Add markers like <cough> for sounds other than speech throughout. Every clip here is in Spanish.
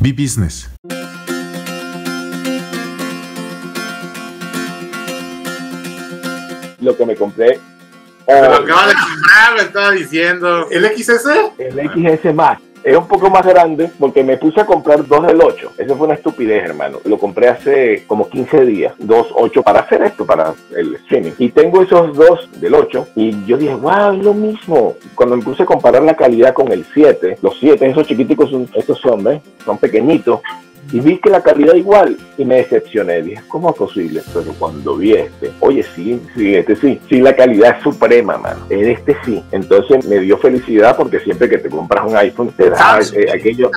B-Business. Lo que me compré. Te lo oh, acabas de comprar, me estaba diciendo. ¿El XS? el XS más. Es un poco más grande porque me puse a comprar dos del 8. Eso fue una estupidez, hermano. Lo compré hace como 15 días, dos 8 para hacer esto, para el streaming. Y tengo esos dos del 8 y yo dije, wow, es lo mismo. Cuando me puse a comparar la calidad con el 7, los 7, esos chiquiticos, son, estos son, ¿ves? Son pequeñitos. Y vi que la calidad igual y me decepcioné. Dije, ¿cómo es posible? Pero cuando vi este, oye, sí, sí, este sí, sí, la calidad es suprema, mano. En este sí. Entonces me dio felicidad porque siempre que te compras un iPhone te da eh, aquello.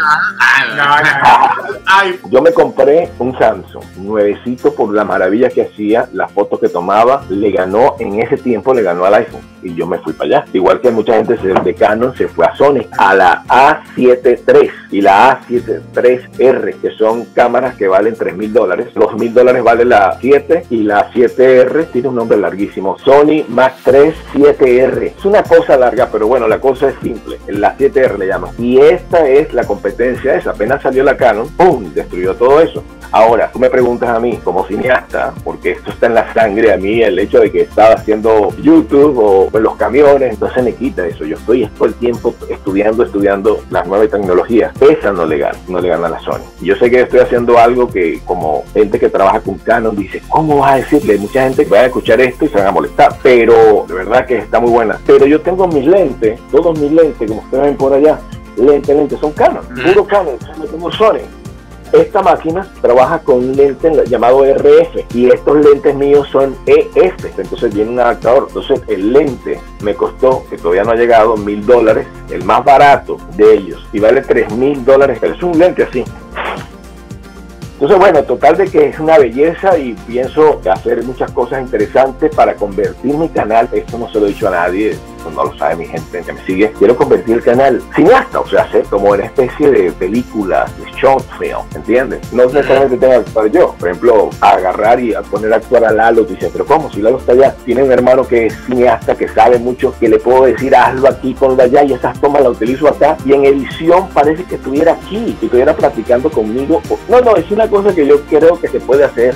No, no. <laughs> Ay, Yo me compré un Samsung nuevecito por la maravilla que hacía, las fotos que tomaba, le ganó, en ese tiempo le ganó al iPhone y yo me fui para allá. Igual que mucha gente se- de Canon se fue a Sony, a la A7 III y la A7 III, que son cámaras que valen 3 mil dólares. Los mil dólares vale la 7 y la 7R tiene un nombre larguísimo. Sony Max 3 7R. Es una cosa larga, pero bueno, la cosa es simple. La 7R le llaman. Y esta es la competencia esa. Apenas salió la Canon, ¡pum! Destruyó todo eso. Ahora, tú me preguntas a mí, como cineasta, porque esto está en la sangre a mí, el hecho de que estaba haciendo YouTube o en los camiones, entonces me quita eso. Yo estoy todo el tiempo estudiando, estudiando las nuevas tecnologías. Esa no le gana, no le gana a la Sony. Yo sé que estoy haciendo algo que, como gente que trabaja con Canon, dice, ¿cómo vas a decirle? Mucha gente que va a escuchar esto y se van a molestar, pero de verdad que está muy buena. Pero yo tengo mis lentes, todos mis lentes, como ustedes ven por allá, lentes, lentes, son Canon, puro Canon, no tengo Sony. Esta máquina trabaja con un lente llamado RF y estos lentes míos son EF, entonces viene un adaptador. Entonces el lente me costó, que todavía no ha llegado, mil dólares, el más barato de ellos, y vale tres mil dólares, pero es un lente así. Entonces, bueno, total de que es una belleza y pienso hacer muchas cosas interesantes para convertir mi canal. Esto no se lo he dicho a nadie, no lo sabe mi gente que me sigue. Quiero convertir el canal cineasta, o sea, hacer como una especie de película, de short film, ¿entiendes? No necesariamente tenga que actuar yo. Por ejemplo, agarrar y poner a actuar a Lalo, dice, pero ¿cómo? Si Lalo está allá, tiene un hermano que es cineasta, que sabe mucho, que le puedo decir, hazlo aquí, ponlo allá, y esas tomas las utilizo acá, y en edición parece que estuviera aquí, que estuviera platicando conmigo. No, no, es una cosa que yo creo que se puede hacer.